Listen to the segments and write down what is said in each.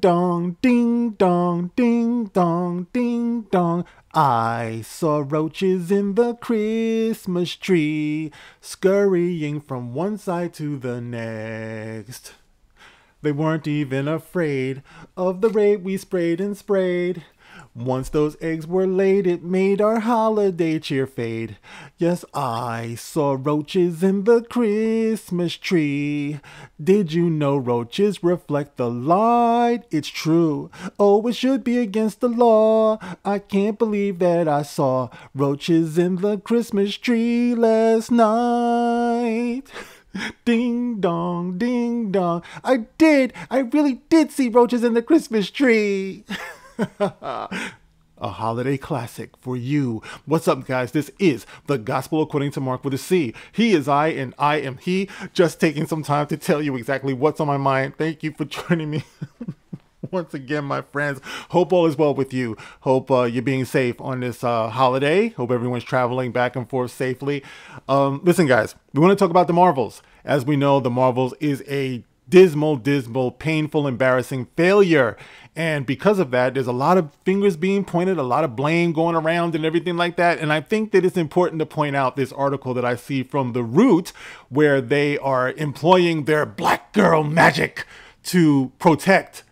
dong, ding dong, ding dong, ding dong. I saw roaches in the Christmas tree, scurrying from one side to the next. They weren't even afraid of the raid we sprayed and sprayed. Once those eggs were laid, it made our holiday cheer fade. Yes, I saw roaches in the Christmas tree. Did you know roaches reflect the light? It's true. Oh, it should be against the law. I can't believe that I saw roaches in the Christmas tree last night. Ding dong, ding dong. I did. I really did see roaches in the Christmas tree. a holiday classic for you. What's up, guys? This is the Gospel according to Marc with a C. He is I, and I am he. Just taking some time to tell you exactly what's on my mind. Thank you for joining me. Once again, my friends, hope all is well with you. Hope uh, you're being safe on this uh, holiday. Hope everyone's traveling back and forth safely. Um, listen, guys, we want to talk about the Marvels. As we know, the Marvels is a dismal, dismal, painful, embarrassing failure. And because of that, there's a lot of fingers being pointed, a lot of blame going around and everything like that. And I think that it's important to point out this article that I see from The Root, where they are employing their black girl magic to protect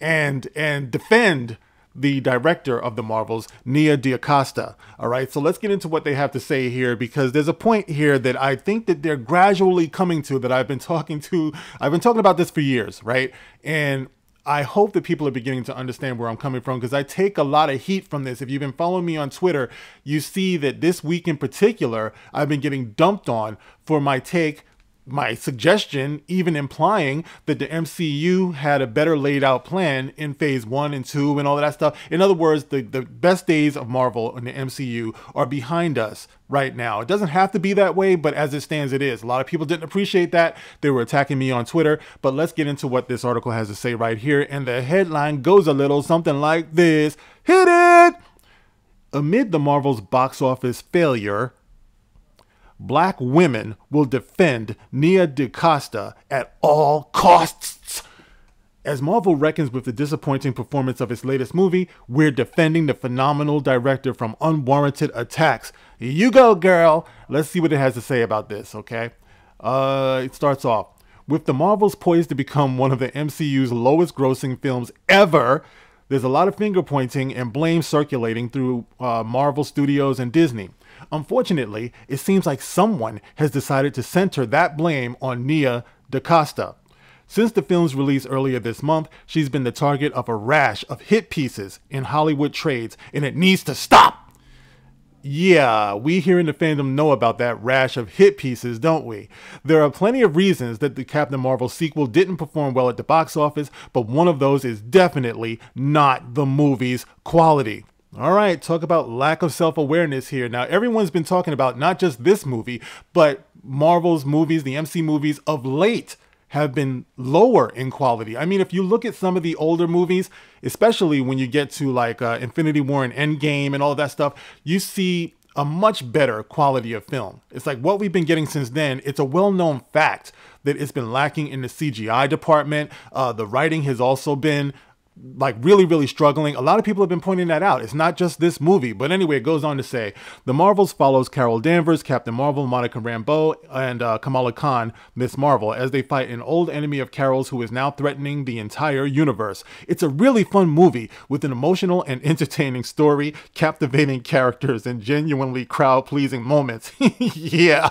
and and defend the director of the Marvels, Nia DaCosta. All right, so let's get into what they have to say here because there's a point here that I think that they're gradually coming to that I've been talking to. I've been talking about this for years, right? And I hope that people are beginning to understand where I'm coming from because I take a lot of heat from this. If you've been following me on Twitter, you see that this week in particular, I've been getting dumped on for my take my suggestion even implying that the MCU had a better laid out plan in phase one and two and all that stuff. In other words, the, the best days of Marvel and the MCU are behind us right now. It doesn't have to be that way, but as it stands, it is. A lot of people didn't appreciate that. They were attacking me on Twitter, but let's get into what this article has to say right here. And the headline goes a little something like this Hit it! Amid the Marvel's box office failure, black women will defend Nia DaCosta at all costs. As Marvel reckons with the disappointing performance of its latest movie, we're defending the phenomenal director from unwarranted attacks. You go, girl. Let's see what it has to say about this, okay? Uh, it starts off with the Marvels poised to become one of the MCU's lowest grossing films ever. There's a lot of finger pointing and blame circulating through uh, Marvel Studios and Disney. Unfortunately, it seems like someone has decided to center that blame on Nia DaCosta. Since the film's release earlier this month, she's been the target of a rash of hit pieces in Hollywood trades, and it needs to stop. Yeah, we here in the fandom know about that rash of hit pieces, don't we? There are plenty of reasons that the Captain Marvel sequel didn't perform well at the box office, but one of those is definitely not the movie's quality. All right, talk about lack of self awareness here. Now, everyone's been talking about not just this movie, but Marvel's movies, the MC movies of late have been lower in quality. I mean, if you look at some of the older movies, especially when you get to like uh, Infinity War and Endgame and all that stuff, you see a much better quality of film. It's like what we've been getting since then. It's a well known fact that it's been lacking in the CGI department. Uh, the writing has also been like really, really struggling. A lot of people have been pointing that out. It's not just this movie. But anyway, it goes on to say The Marvels follows Carol Danvers, Captain Marvel, Monica Rambeau, and uh, Kamala Khan, Miss Marvel, as they fight an old enemy of Carol's who is now threatening the entire universe. It's a really fun movie with an emotional and entertaining story, captivating characters, and genuinely crowd pleasing moments. yeah.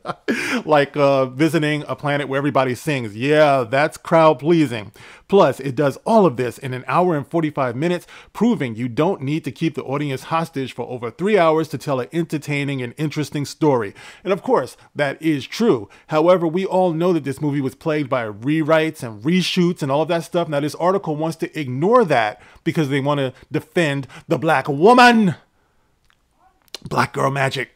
like uh, visiting a planet where everybody sings. Yeah, that's crowd pleasing. Plus, it does all of this in an hour and 45 minutes, proving you don't need to keep the audience hostage for over three hours to tell an entertaining and interesting story. And of course, that is true. However, we all know that this movie was plagued by rewrites and reshoots and all of that stuff. Now, this article wants to ignore that because they want to defend the black woman. Black girl magic.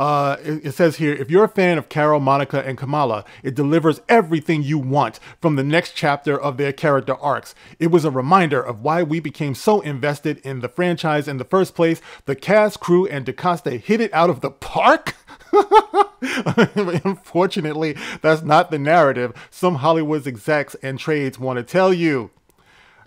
Uh, it, says here, if you're a fan of Carol, Monica, and Kamala, it delivers everything you want from the next chapter of their character arcs. It was a reminder of why we became so invested in the franchise in the first place. The cast, crew, and DaCosta hit it out of the park. Unfortunately, that's not the narrative some Hollywood's execs and trades want to tell you.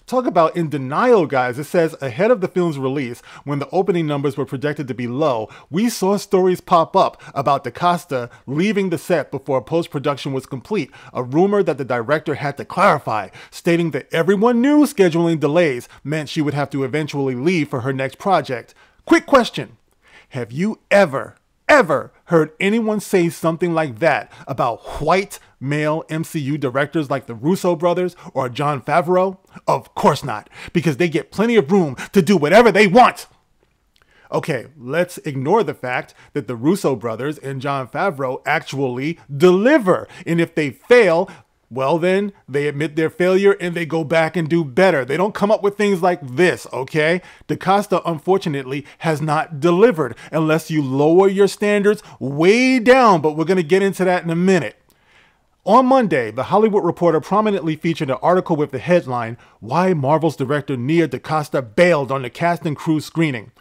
Talk about in denial, guys. It says ahead of the film's release, when the opening numbers were projected to be low, we saw stories pop up about DaCosta leaving the set before post production was complete, a rumor that the director had to clarify, stating that everyone knew scheduling delays meant she would have to eventually leave for her next project. Quick question Have you ever, ever heard anyone say something like that about white male MCU directors like the Russo brothers or Jon Favreau? Of course not, because they get plenty of room to do whatever they want. Okay, let's ignore the fact that the Russo brothers and Jon Favreau actually deliver. And if they fail, well, then they admit their failure and they go back and do better. They don't come up with things like this, okay? DaCosta, unfortunately, has not delivered unless you lower your standards way down, but we're gonna get into that in a minute. On Monday, The Hollywood Reporter prominently featured an article with the headline, Why Marvel's director Nia DaCosta Bailed on the Cast and Crew Screening.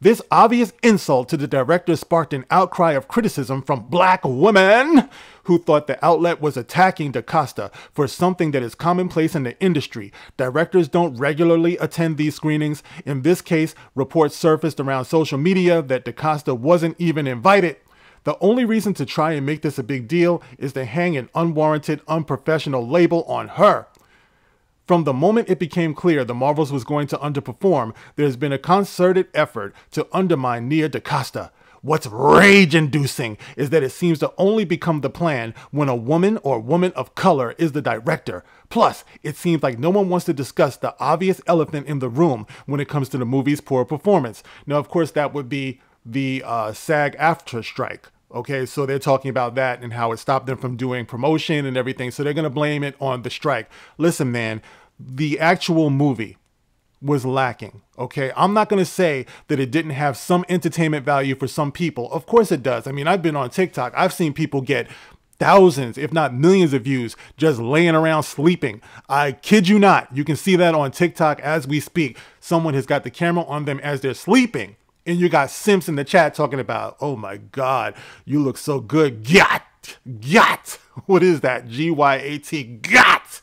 This obvious insult to the director sparked an outcry of criticism from black women who thought the outlet was attacking DaCosta for something that is commonplace in the industry. Directors don't regularly attend these screenings. In this case, reports surfaced around social media that DaCosta wasn't even invited. The only reason to try and make this a big deal is to hang an unwarranted, unprofessional label on her. From the moment it became clear the Marvels was going to underperform, there's been a concerted effort to undermine Nia DaCosta. What's rage inducing is that it seems to only become the plan when a woman or woman of color is the director. Plus, it seems like no one wants to discuss the obvious elephant in the room when it comes to the movie's poor performance. Now, of course, that would be the uh, SAG-AFTRA strike. Okay, so they're talking about that and how it stopped them from doing promotion and everything. So they're going to blame it on the strike. Listen, man, the actual movie was lacking. Okay, I'm not going to say that it didn't have some entertainment value for some people. Of course it does. I mean, I've been on TikTok, I've seen people get thousands, if not millions of views just laying around sleeping. I kid you not. You can see that on TikTok as we speak. Someone has got the camera on them as they're sleeping. And you got Simps in the chat talking about, oh my God, you look so good. Got, got. What is that? G Y A T, got.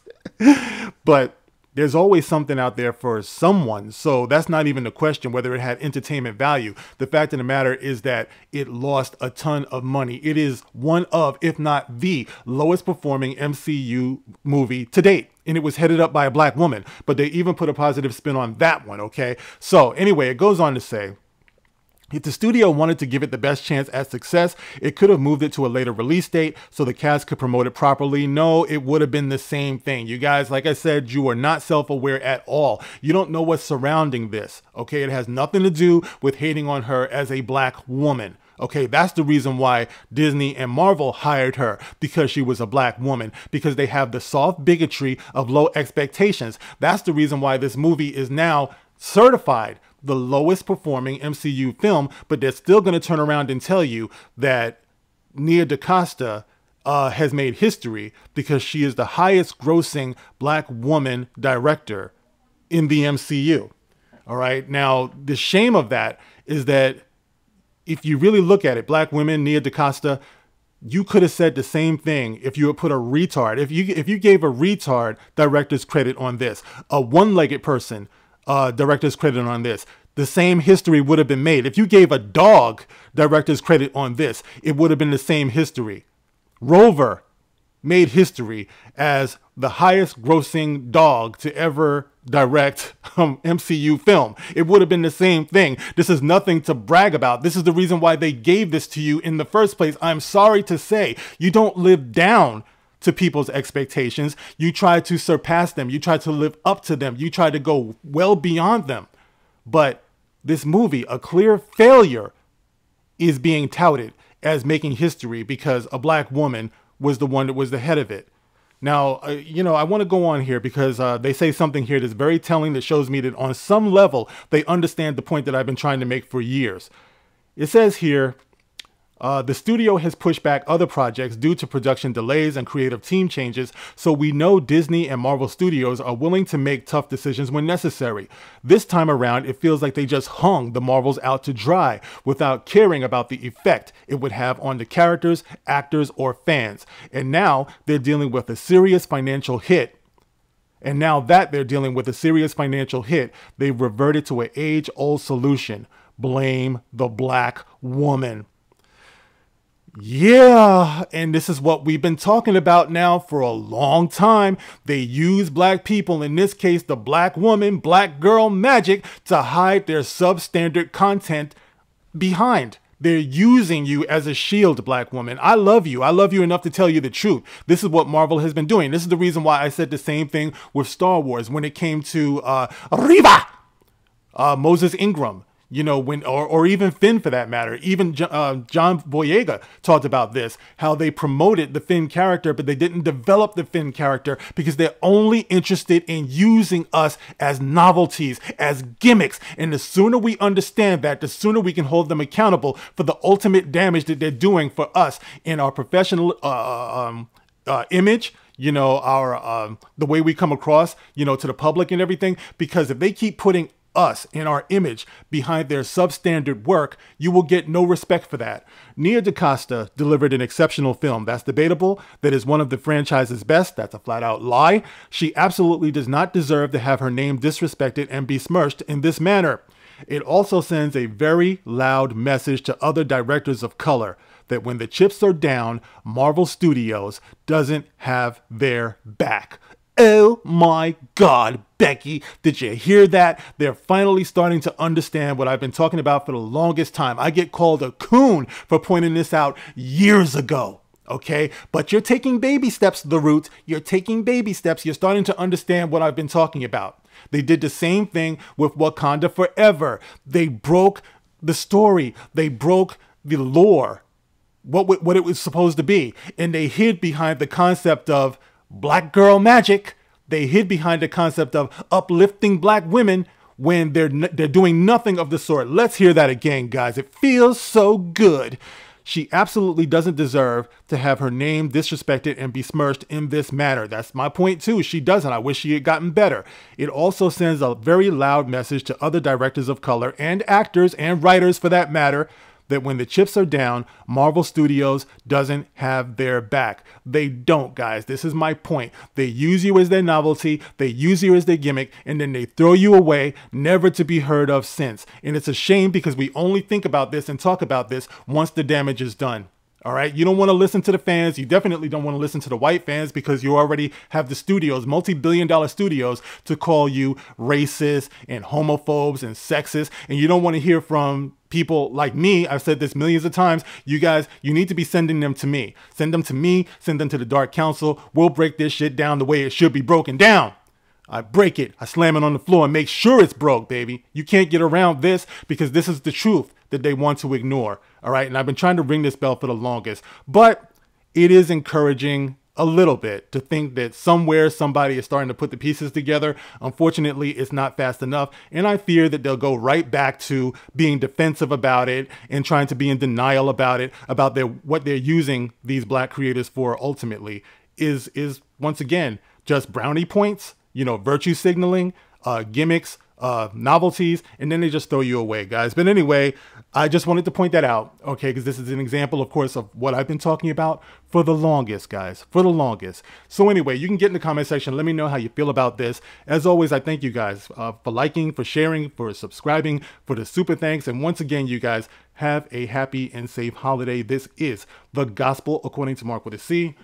but there's always something out there for someone. So that's not even the question whether it had entertainment value. The fact of the matter is that it lost a ton of money. It is one of, if not the lowest performing MCU movie to date. And it was headed up by a black woman, but they even put a positive spin on that one, okay? So, anyway, it goes on to say, if the studio wanted to give it the best chance at success, it could have moved it to a later release date so the cast could promote it properly. No, it would have been the same thing. You guys, like I said, you are not self aware at all. You don't know what's surrounding this. Okay, it has nothing to do with hating on her as a black woman. Okay, that's the reason why Disney and Marvel hired her because she was a black woman, because they have the soft bigotry of low expectations. That's the reason why this movie is now certified the lowest performing MCU film, but they're still going to turn around and tell you that Nia DaCosta uh, has made history because she is the highest grossing black woman director in the MCU. All right. Now, the shame of that is that if you really look at it, black women, Nia DaCosta, you could have said the same thing if you had put a retard. If you if you gave a retard director's credit on this, a one-legged person uh, director's credit on this. The same history would have been made. If you gave a dog director's credit on this, it would have been the same history. Rover made history as the highest grossing dog to ever direct um, MCU film. It would have been the same thing. This is nothing to brag about. This is the reason why they gave this to you in the first place. I'm sorry to say, you don't live down to people's expectations. You try to surpass them. You try to live up to them. You try to go well beyond them. But this movie, a clear failure, is being touted as making history because a black woman was the one that was the head of it. Now, uh, you know, I want to go on here because uh, they say something here that's very telling that shows me that on some level they understand the point that I've been trying to make for years. It says here, uh, the studio has pushed back other projects due to production delays and creative team changes, so we know Disney and Marvel Studios are willing to make tough decisions when necessary. This time around, it feels like they just hung the Marvels out to dry without caring about the effect it would have on the characters, actors, or fans. And now they're dealing with a serious financial hit And now that they're dealing with a serious financial hit, they've reverted to an age old solution blame the black woman. Yeah, and this is what we've been talking about now for a long time. They use black people, in this case, the black woman, black girl magic, to hide their substandard content behind. They're using you as a shield, black woman. I love you. I love you enough to tell you the truth. This is what Marvel has been doing. This is the reason why I said the same thing with Star Wars when it came to uh, Reva, uh, Moses Ingram you know when or, or even finn for that matter. Even uh, john boyega talked about this how they promoted the finn character but they didn't develop the finn character because they're only interested in using us as novelties as gimmicks. And the sooner we understand that the sooner we can hold them accountable for the ultimate damage that they're doing for us in our professional uh, uh um, uh, image you know our um, the way we come across you know to the public and everything. Because if they keep putting us and our image behind their substandard work, you will get no respect for that. Nia DaCosta delivered an exceptional film. That's debatable. That is one of the franchise's best. That's a flat out lie. She absolutely does not deserve to have her name disrespected and besmirched in this manner. It also sends a very loud message to other directors of color that when the chips are down, Marvel Studios doesn't have their back. Oh my God, Becky, did you hear that? They're finally starting to understand what I've been talking about for the longest time. I get called a coon for pointing this out years ago. Okay, but you're taking baby steps, the root. You're taking baby steps. You're starting to understand what I've been talking about. They did the same thing with Wakanda Forever. They broke the story, they broke the lore, what, what it was supposed to be, and they hid behind the concept of black girl magic. They hid behind the concept of uplifting black women when they're they're doing nothing of the sort. Let's hear that again, guys. It feels so good. She absolutely doesn't deserve to have her name disrespected and besmirched in this manner. That's my point too. She doesn't. I wish she had gotten better. It also sends a very loud message to other directors of color and actors and writers for that matter that when the chips are down, Marvel Studios doesn't have their back. They don't, guys. This is my point. They use you as their novelty, they use you as their gimmick, and then they throw you away, never to be heard of since. And it's a shame because we only think about this and talk about this once the damage is done. All right. You don't want to listen to the fans. You definitely don't want to listen to the white fans because you already have the studios, multi billion dollar studios, to call you racist and homophobes and sexist. And you don't want to hear from people like me. I've said this millions of times. You guys, you need to be sending them to me. Send them to me. Send them to the Dark Council. We'll break this shit down the way it should be broken down. I break it, I slam it on the floor and make sure it's broke, baby. You can't get around this because this is the truth that they want to ignore. All right. And I've been trying to ring this bell for the longest, but it is encouraging a little bit to think that somewhere somebody is starting to put the pieces together. Unfortunately, it's not fast enough. And I fear that they'll go right back to being defensive about it and trying to be in denial about it, about their what they're using these black creators for ultimately is is once again just brownie points, you know, virtue signaling, uh, gimmicks, uh, novelties, and then they just throw you away, guys. But anyway, I just wanted to point that out, okay, because this is an example, of course, of what I've been talking about for the longest, guys, for the longest. So anyway, you can get in the comment section. Let me know how you feel about this. As always, I thank you guys uh, for liking, for sharing, for subscribing, for the super thanks. And once again, you guys have a happy and safe holiday. This is the gospel according to Marc with a C.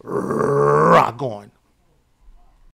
Rock on.